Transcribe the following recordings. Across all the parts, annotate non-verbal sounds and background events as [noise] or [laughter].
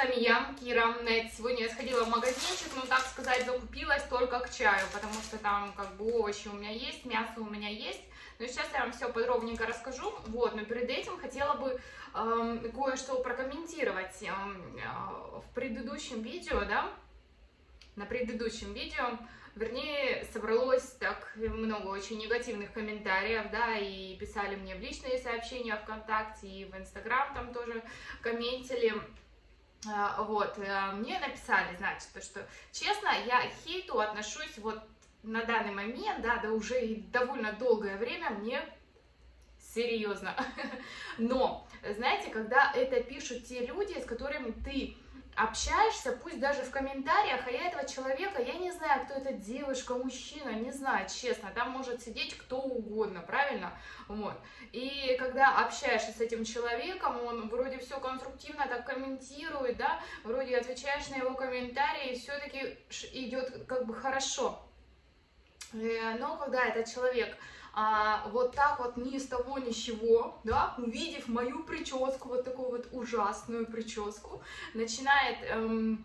вами я, Кира. Сегодня я сходила в магазинчик, ну, так сказать, закупилась только к чаю, потому что там, как бы, овощи у меня есть, мясо у меня есть. Но сейчас я вам все подробненько расскажу. Вот, но перед этим хотела бы э, кое-что прокомментировать. Э, в предыдущем видео, да, на предыдущем видео Вернее, собралось так много очень негативных комментариев, да, и писали мне в личные сообщения ВКонтакте, и в Инстаграм там тоже комментили. А, вот, э, мне написали, значит, то, что, честно, я к хейту отношусь вот на данный момент, да, да уже и довольно долгое время мне серьезно. [laughs] Но, знаете, когда это пишут те люди, с которыми ты общаешься, пусть даже в комментариях, а я этого человека, я не знаю, кто это девушка, мужчина, не знаю, честно, там может сидеть кто угодно, правильно? Вот. И когда общаешься с этим человеком, он вроде все конструктивно так комментирует, да, вроде отвечаешь на его комментарии, все-таки идет как бы хорошо. Э, но когда этот человек а, вот так вот ни с того ни с чего, да, увидев мою прическу, вот такую вот ужасную прическу, начинает эм,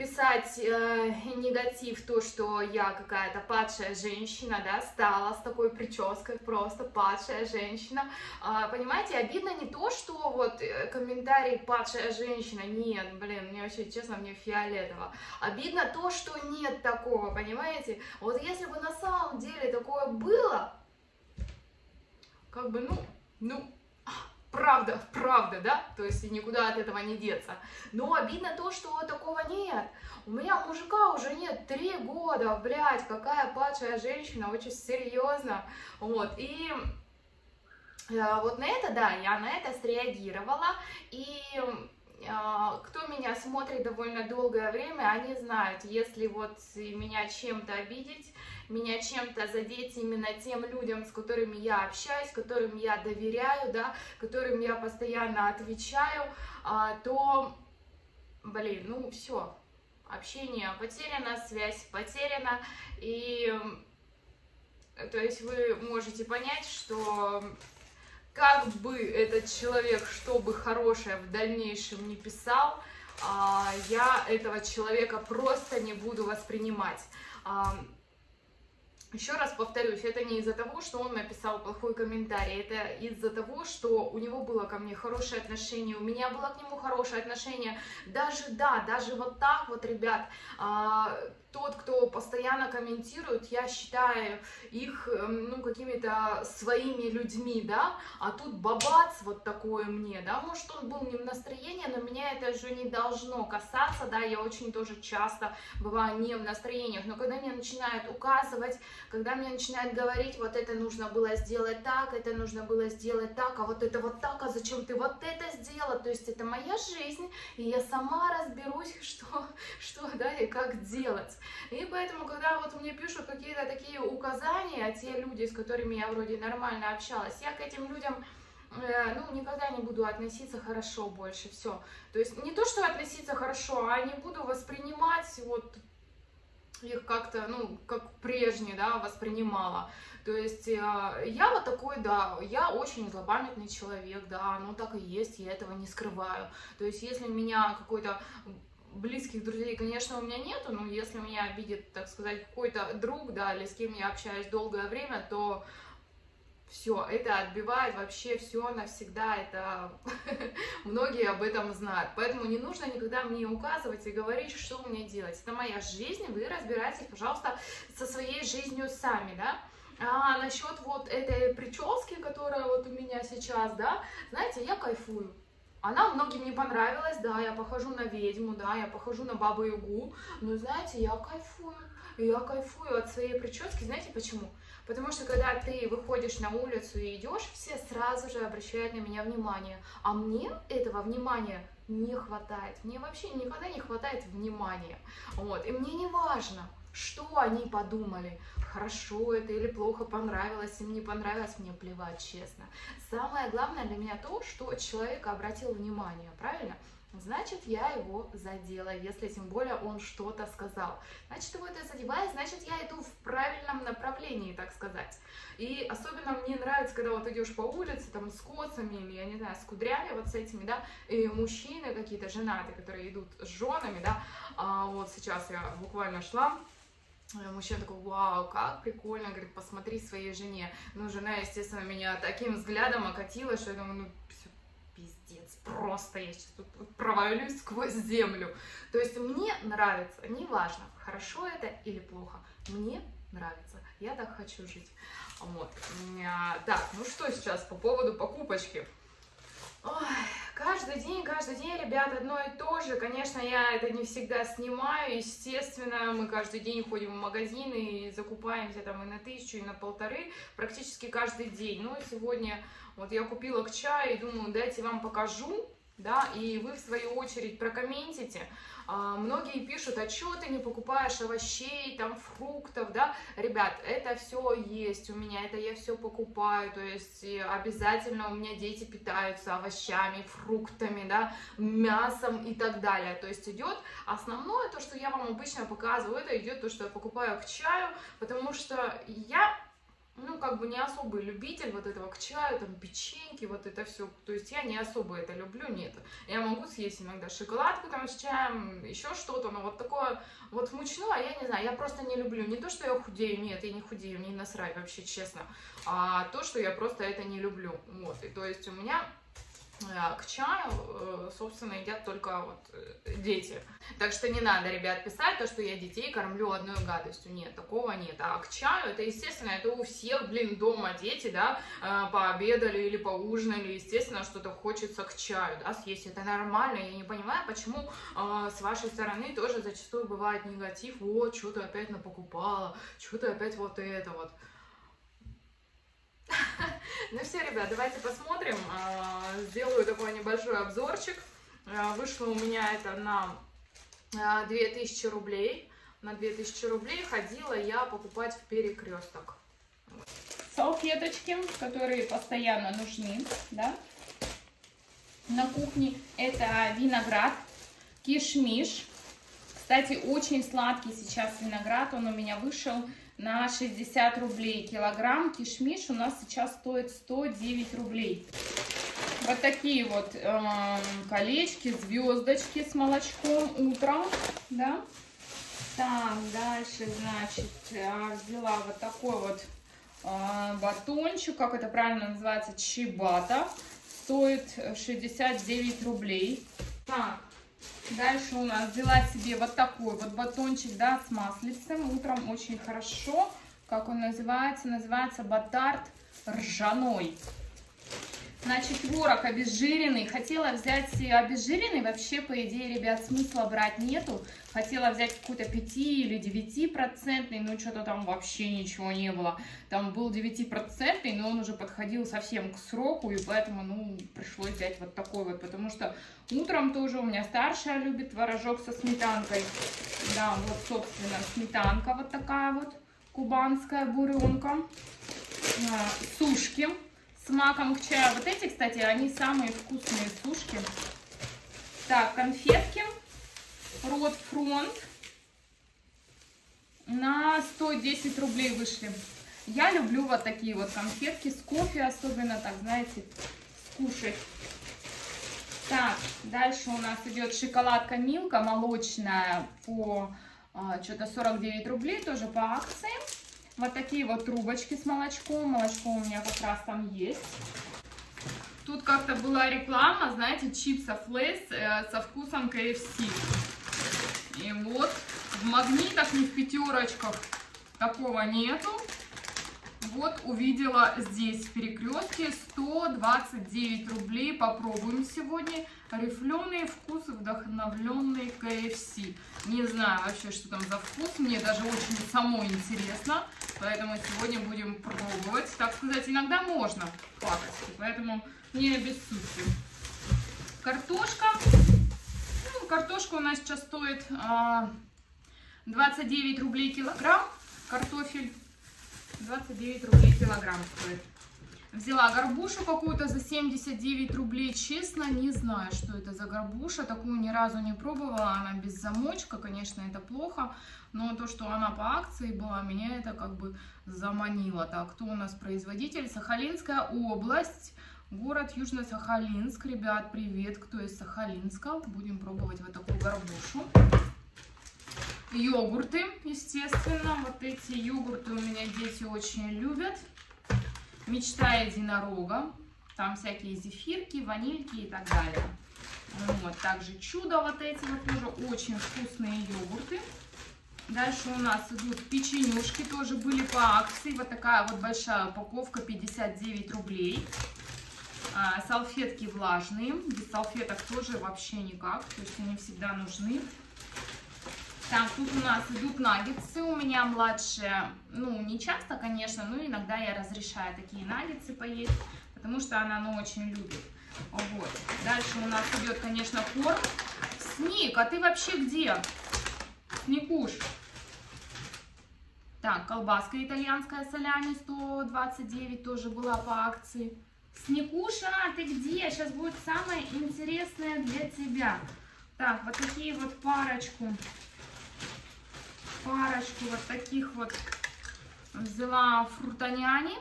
писать э, негатив, то, что я какая-то падшая женщина, да, стала с такой прической, просто падшая женщина. Э, понимаете, обидно не то, что вот э, комментарий падшая женщина, нет, блин, мне вообще, честно, мне фиолетово. Обидно то, что нет такого, понимаете? Вот если бы на самом деле такое было, как бы, ну, ну, правда, правда, да, то есть никуда от этого не деться. Но обидно то, что такого нет. У меня мужика уже нет три года, блядь, какая падшая женщина, очень серьезно, вот, и э, вот на это, да, я на это среагировала, и кто меня смотрит довольно долгое время, они знают, если вот меня чем-то обидеть, меня чем-то задеть именно тем людям, с которыми я общаюсь, которым я доверяю, да, которым я постоянно отвечаю, а, то, блин, ну все, общение потеряно, связь потеряна, и то есть вы можете понять, что как бы этот человек что бы хорошее в дальнейшем не писал, а, я этого человека просто не буду воспринимать. Еще раз повторюсь, это не из-за того, что он написал плохой комментарий, это из-за того, что у него было ко мне хорошее отношение, у меня было к нему хорошее отношение. Даже, да, даже вот так вот, ребят, а, тот, кто постоянно комментирует, я считаю их, эм, ну, какими-то своими людьми, да, а тут бабац вот такое мне, да, может, он был не в настроении, но меня это же не должно касаться, да, я очень тоже часто бываю не в настроениях, но когда мне начинают указывать, когда мне начинают говорить, вот это нужно было сделать так, это нужно было сделать так, а вот это вот так, а зачем ты вот это сделала, то есть это моя жизнь, и я сама разберусь, [laughs] что, что, да, и как делать. И поэтому, когда вот мне пишут какие-то такие указания, те люди, с которыми я вроде нормально общалась, я к этим людям э, ну, никогда не буду относиться хорошо больше, все. То есть не то, что относиться хорошо, а не буду воспринимать вот их как-то, ну, как прежне, да, воспринимала. То есть э, я вот такой, да, я очень злопамятный человек, да, ну так и есть, я этого не скрываю. То есть если меня какой-то близких друзей, конечно, у меня нету, но если меня обидит, так сказать, какой-то друг, да, или с кем я общаюсь долгое время, то все, это отбивает вообще все навсегда, это [laughs] многие об этом знают. Поэтому не нужно никогда мне указывать и говорить, что мне делать. Это моя жизнь, вы разбирайтесь, пожалуйста, со своей жизнью сами, да. А насчет вот этой прически, которая вот у меня сейчас, да, знаете, я кайфую. Она многим не понравилась, да, я похожу на ведьму, да, я похожу на бабу-ягу, но, знаете, я кайфую, я кайфую от своей прически, знаете почему? Потому что когда ты выходишь на улицу и идешь, все сразу же обращают на меня внимание, а мне этого внимания не хватает, мне вообще никогда не хватает внимания, вот, и мне не важно, что они подумали, хорошо это или плохо, понравилось им, не понравилось, мне плевать, честно. Самое главное для меня то, что человек обратил внимание, правильно? значит, я его задела, если тем более он что-то сказал. Значит, его это задевает, значит, я иду в правильном направлении, так сказать. И особенно мне нравится, когда вот идешь по улице, там, с косами, или, я не знаю, с кудрями, вот с этими, да, и мужчины какие-то женатые, которые идут с женами, да, а вот сейчас я буквально шла, Мужчина такой, вау, как прикольно, говорит, посмотри своей жене. Ну, жена, естественно, меня таким взглядом окатила, что я думаю, ну, все, пиздец, просто я сейчас тут провалюсь сквозь землю. То есть мне нравится, неважно, хорошо это или плохо, мне нравится, я так хочу жить. Вот. Так, ну что сейчас по поводу покупочки. Ой, каждый день, каждый день, ребят, одно и то же. Конечно, я это не всегда снимаю. Естественно, мы каждый день ходим в магазины и закупаемся там и на тысячу, и на полторы. Практически каждый день. Ну, сегодня вот я купила к чаю и думаю, дайте вам покажу, да, и вы в свою очередь прокомментите. А, многие пишут, а что ты не покупаешь овощей, там, фруктов, да? Ребят, это все есть у меня, это я все покупаю, то есть обязательно у меня дети питаются овощами, фруктами, да, мясом и так далее. То есть идет основное, то, что я вам обычно показываю, это идет то, что я покупаю к чаю, потому что я ну, как бы не особый любитель вот этого к чаю, там, печеньки, вот это все. То есть я не особо это люблю, нет. Я могу съесть иногда шоколадку там с чаем, еще что-то, но вот такое вот мучное, я не знаю, я просто не люблю. Не то, что я худею, нет, я не худею, мне насрать вообще, честно. А то, что я просто это не люблю. Вот, и то есть у меня к чаю, э, собственно, едят только вот э, дети. Так что не надо, ребят, писать то, что я детей кормлю одной гадостью. Нет, такого нет. А к чаю, это, естественно, это у всех, блин, дома дети, да, пообедали или поужинали, естественно, что-то хочется к чаю, да, съесть. Это нормально. Я не понимаю, почему с вашей стороны тоже зачастую бывает негатив. Вот, что-то опять напокупала, что-то опять вот это вот. Ну все, ребят, давайте посмотрим. А, сделаю такой небольшой обзорчик. А, вышло у меня это на 2000 а, рублей. На 2000 рублей ходила я покупать в перекресток. Салфеточки, которые постоянно нужны, да, на кухне. Это виноград, кишмиш. Кстати, очень сладкий сейчас виноград, он у меня вышел на 60 рублей килограмм. Кишмиш у нас сейчас стоит 109 рублей. Вот такие вот э, колечки, звездочки с молочком утром, да. Так, дальше, значит, взяла вот такой вот э, батончик, как это правильно называется, чибата. Стоит 69 рублей. Так, Дальше у нас взяла себе вот такой вот батончик, да, с маслицем. Утром очень хорошо. Как он называется? Называется батарт ржаной. Значит, творог обезжиренный. Хотела взять обезжиренный. Вообще, по идее, ребят, смысла брать нету. Хотела взять какой-то 5 или 9 процентный, но что-то там вообще ничего не было. Там был 9 процентный, но он уже подходил совсем к сроку, и поэтому, ну, пришлось взять вот такой вот. Потому что утром тоже у меня старшая любит творожок со сметанкой. Да, вот, собственно, сметанка вот такая вот, кубанская буренка. А, сушки с маком к чаю. Вот эти, кстати, они самые вкусные сушки. Так, конфетки. Рот фронт. На 110 рублей вышли. Я люблю вот такие вот конфетки с кофе, особенно так, знаете, скушать. Так, дальше у нас идет шоколадка Милка молочная по а, что-то 49 рублей, тоже по акции. Вот такие вот трубочки с молочком. Молочко у меня как раз там есть. Тут как-то была реклама, знаете, чипсов Лейс э, со вкусом KFC. И вот в магнитах, не в пятерочках такого нету. Вот увидела здесь в перекрестке 129 рублей. Попробуем сегодня. Рифленый вкус вдохновленный KFC. Не знаю вообще, что там за вкус. Мне даже очень самой интересно. Поэтому сегодня будем пробовать. Так сказать, иногда можно пакости. Поэтому не обессудьте. Картошка. Ну, картошка у нас сейчас стоит а, 29 рублей килограмм. Картофель 29 рублей килограмм стоит. Взяла горбушу какую-то за 79 рублей. Честно, не знаю, что это за горбуша. Такую ни разу не пробовала. Она без замочка, конечно, это плохо. Но то, что она по акции была, меня это как бы заманило. Так, кто у нас производитель? Сахалинская область. Город Южно-Сахалинск. Ребят, привет, кто из Сахалинска. Будем пробовать вот такую горбушу. Йогурты, естественно. Вот эти йогурты у меня дети очень любят. Мечта единорога. Там всякие зефирки, ванильки и так далее. Вот, также чудо вот эти вот тоже очень вкусные йогурты. Дальше у нас идут печенюшки, тоже были по акции. Вот такая вот большая упаковка, 59 рублей. А, салфетки влажные, без салфеток тоже вообще никак, то есть они всегда нужны. Так, тут у нас идут наггетсы. У меня младшая, ну, не часто, конечно, но иногда я разрешаю такие наггетсы поесть, потому что она, ну, очень любит. Вот. Дальше у нас идет, конечно, корм. Сник, а ты вообще где? Сникуш. Так, колбаска итальянская солями 129 тоже была по акции. Сникуша, ты где? Сейчас будет самое интересное для тебя. Так, вот такие вот парочку парочку вот таких вот взяла фрутоняни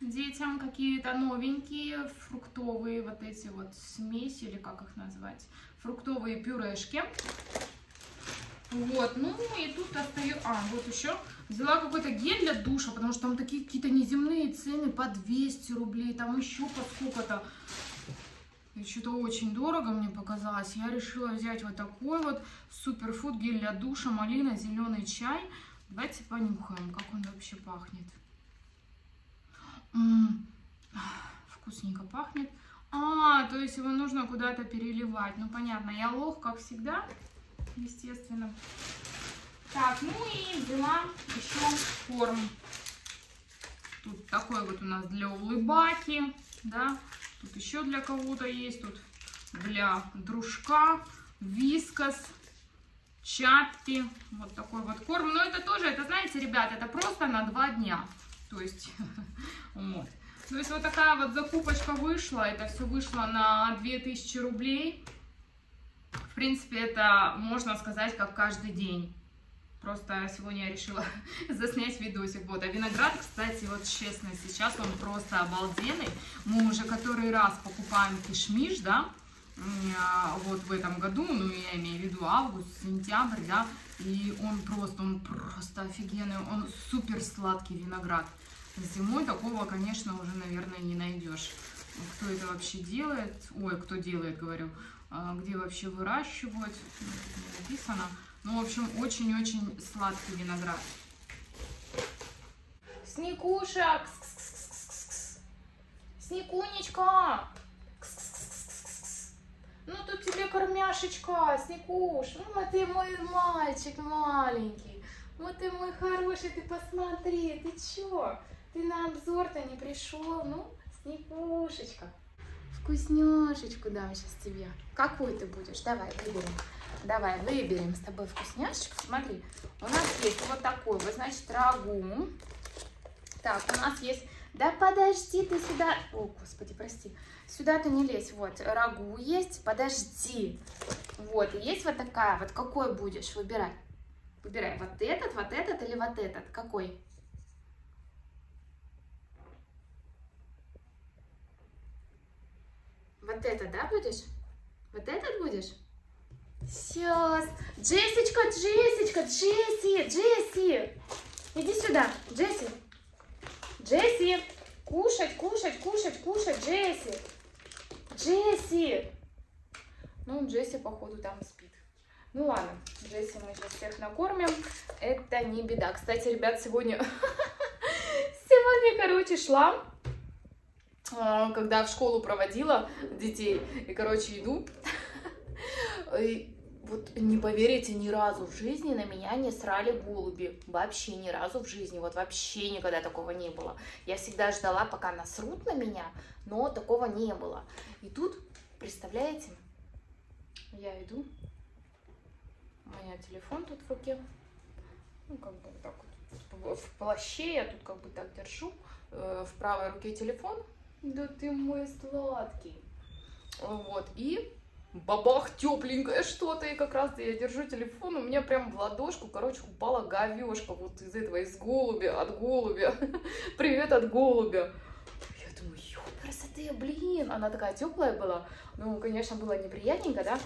детям какие-то новенькие фруктовые вот эти вот смеси или как их назвать фруктовые пюрешки. Вот ну и тут остаю а вот еще взяла какой-то гель для душа потому что там такие какие-то неземные цены по 200 рублей там еще по сколько-то что-то очень дорого мне показалось. Я решила взять вот такой вот суперфуд гель для душа, малина, зеленый чай. Давайте понюхаем, как он вообще пахнет. М -м -м, вкусненько пахнет. А, то есть его нужно куда-то переливать. Ну, понятно, я лох, как всегда, естественно. Так, ну и взяла еще корм. Тут такой вот у нас для улыбаки, да. Тут еще для кого-то есть. Тут для дружка, вискас, чаппи. Вот такой вот корм. Но это тоже, это знаете, ребят, это просто на два дня. То есть, [laughs] вот. То есть вот такая вот закупочка вышла. Это все вышло на 2000 рублей. В принципе, это можно сказать, как каждый день. Просто сегодня я решила [laughs] заснять видосик. Вот. А виноград, кстати, вот честно, сейчас он просто обалденный. Мы уже который раз покупаем кишмиш, да, а, вот в этом году, ну, я имею в виду август, сентябрь, да, и он просто, он просто офигенный, он супер сладкий виноград. Зимой такого, конечно, уже, наверное, не найдешь. Кто это вообще делает? Ой, кто делает, говорю. А, где вообще выращивают? Написано. Ну, в общем, очень-очень сладкий виноград. Снегуша! Снегунечка! Ну, тут тебе кормяшечка, Снегуш. Ну, ты мой мальчик маленький. Вот ты мой хороший, ты посмотри, ты чё? Ты на обзор-то не пришел? Ну, Снегушечка. Вкусняшечку дам сейчас тебе. Какую ты будешь? Давай, выберем. Давай выберем с тобой вкусняшечку. Смотри, у нас есть вот такой вот, значит, рагу. Так, у нас есть... Да подожди ты сюда... О, господи, прости. Сюда ты не лезь. Вот, рагу есть. Подожди. Вот, есть вот такая. Вот какой будешь? Выбирай. Выбирай. Вот этот, вот этот или вот этот. Какой? Вот этот, да, будешь? Вот этот будешь? Сейчас. Джессичка, Джессичка, Джесси, Джесси. Иди сюда, Джесси. Джесси. Кушать, кушать, кушать, кушать, Джесси. Джесси. Ну, Джесси, походу, там спит. Ну ладно, Джесси мы сейчас всех накормим. Это не беда. Кстати, ребят, сегодня... [laughs] Сегодня, короче, шла а, когда в школу проводила детей, и, короче, иду, вот не поверите, ни разу в жизни на меня не срали голуби. Вообще ни разу в жизни. Вот вообще никогда такого не было. Я всегда ждала, пока насрут на меня, но такого не было. И тут, представляете, я иду, у меня телефон тут в руке, ну, как бы так вот, в плаще я тут как бы так держу, э, в правой руке телефон, Да ты мой сладкий. Вот, и бабах, тепленькое что-то, и как раз я держу телефон, у меня прям в ладошку, короче, упала говешка вот из этого, из голубя, от голубя. [laughs] Привет от голубя. Я думаю, ё, красоты, блин, она такая теплая была. Ну, конечно, было неприятненько, да?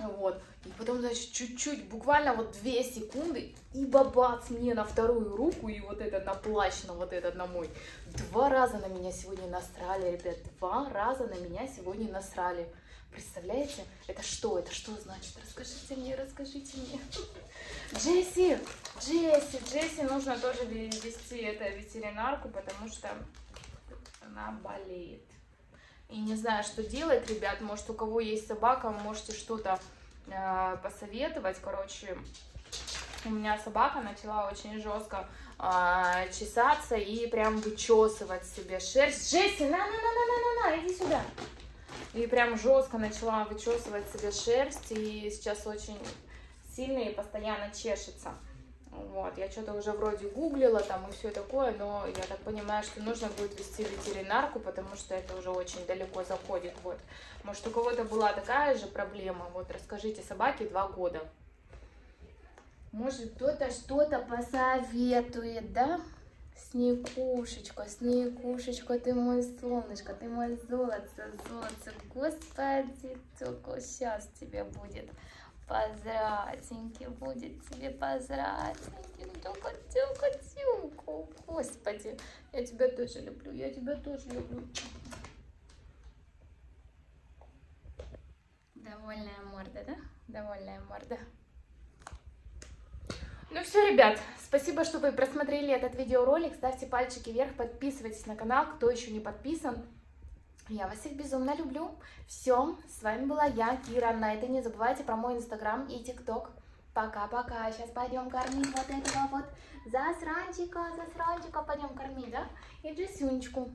Вот. И потом, значит, чуть-чуть, буквально вот две секунды, и бабац мне на вторую руку, и вот это на плащ, на вот этот на мой. Два раза на меня сегодня насрали, ребят, два раза на меня сегодня насрали. Представляете? Это что? Это что значит? Расскажите мне, расскажите мне. Джесси, Джесси, Джесси нужно тоже вести это ветеринарку, потому что она болеет. И не знаю, что делать, ребят. Может, у кого есть собака, можете что-то э, посоветовать. Короче, у меня собака начала очень жестко э, чесаться и прям вычесывать себе шерсть. Джесси, на-на-на-на-на-на, иди сюда. И прям жестко начала вычесывать себе шерсть, и сейчас очень сильно и постоянно чешется. Вот, я что-то уже вроде гуглила там и все такое, но я так понимаю, что нужно будет вести ветеринарку, потому что это уже очень далеко заходит. Вот, может у кого-то была такая же проблема. Вот, расскажите, собаке два года. Может кто-то что-то посоветует, да? Снегушечка, Снегушечка, ты мой солнышко, ты мой золото, золото. Господи, только сейчас тебе будет позратенький, будет тебе позратенький. Ну, только тюка, тюка. Господи, я тебя тоже люблю, я тебя тоже люблю. Довольная морда, да? Довольная морда. Ну все, ребят, спасибо, что вы просмотрели этот видеоролик. Ставьте пальчики вверх, подписывайтесь на канал, кто еще не подписан. Я вас всех безумно люблю. Все, с вами была я, Кира Найта. Не забывайте про мой инстаграм и тикток. Пока-пока. Сейчас пойдем кормить вот этого вот засранчика, засранчика. Пойдем кормить, да? И Джисюнечку.